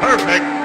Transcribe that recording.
Perfect.